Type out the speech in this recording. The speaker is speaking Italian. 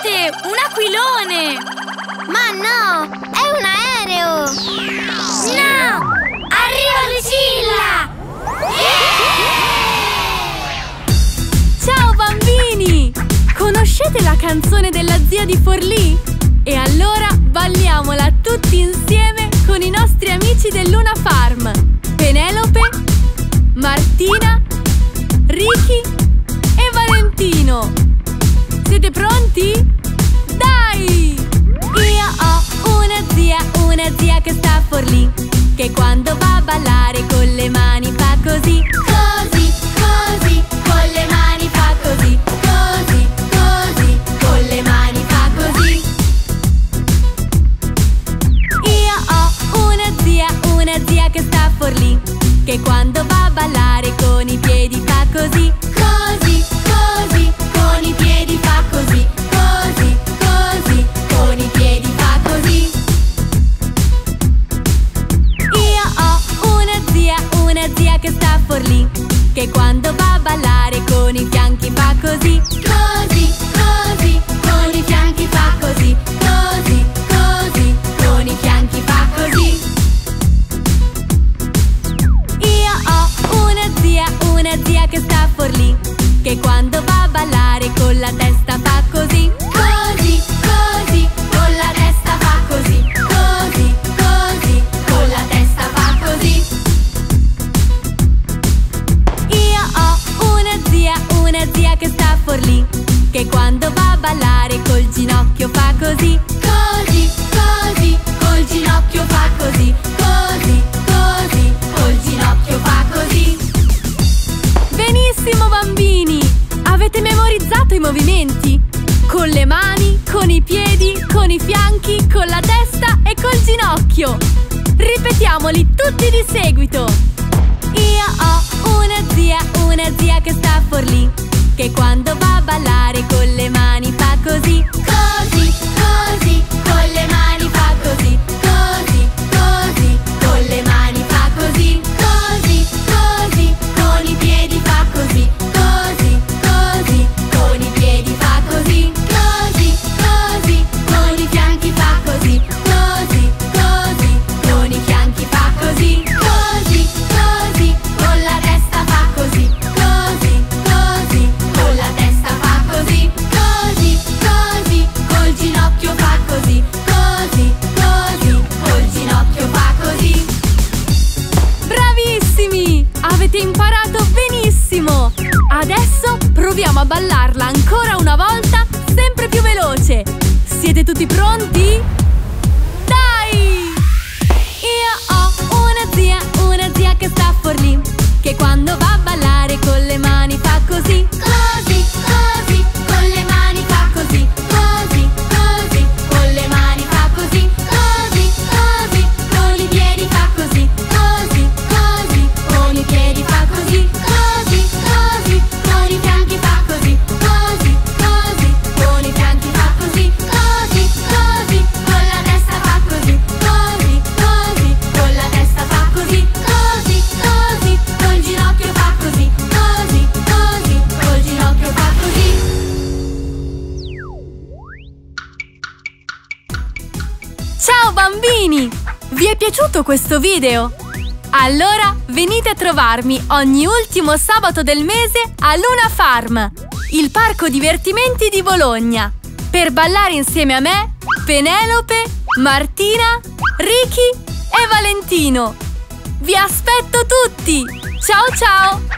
Guardate, un aquilone! Ma no, è un aereo! No! Arriva Lucilla! Ciao bambini! Conoscete la canzone della zia di Forlì? E allora balliamola tutti insieme con i nostri amici del Luna Farm! Penelope, Martina, Siete pronti? Dai! Io ho una zia, una zia che sta a Forlì Che quando va a ballare con le mani fa così Così, così, con le mani fa così Così, così, con le mani fa così Io ho una zia, una zia che sta a Forlì Che quando va a ballare Che quando va a ballare con i fianchi fa così. Così, così, con i fianchi fa così. Così, così, con i fianchi fa così. Io ho una zia, una zia che sta a Forlì Che quando va a ballare con la testa fa così ballare col ginocchio fa così Così, così, col ginocchio fa così Così, così, col ginocchio fa così Benissimo bambini! Avete memorizzato i movimenti? Con le mani, con i piedi, con i fianchi, con la testa e col ginocchio! Ripetiamoli tutti di seguito! Proviamo a ballarla ancora una volta, sempre più veloce! Siete tutti pronti? Ciao bambini! Vi è piaciuto questo video? Allora venite a trovarmi ogni ultimo sabato del mese a Luna Farm, il parco divertimenti di Bologna, per ballare insieme a me, Penelope, Martina, Ricky e Valentino. Vi aspetto tutti! Ciao ciao!